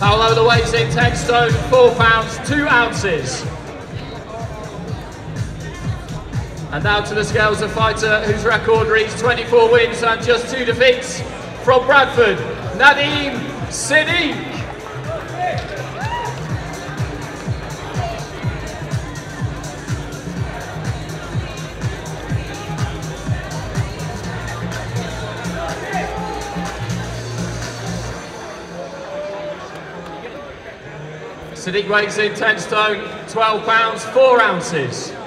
lower the weights in 10 stone, 4 pounds, 2 ounces. And now to the scales, a fighter whose record reads 24 wins and just 2 defeats from Bradford, Nadeem Siddique. Siddique weighs in 10 stone, 12 pounds, 4 ounces.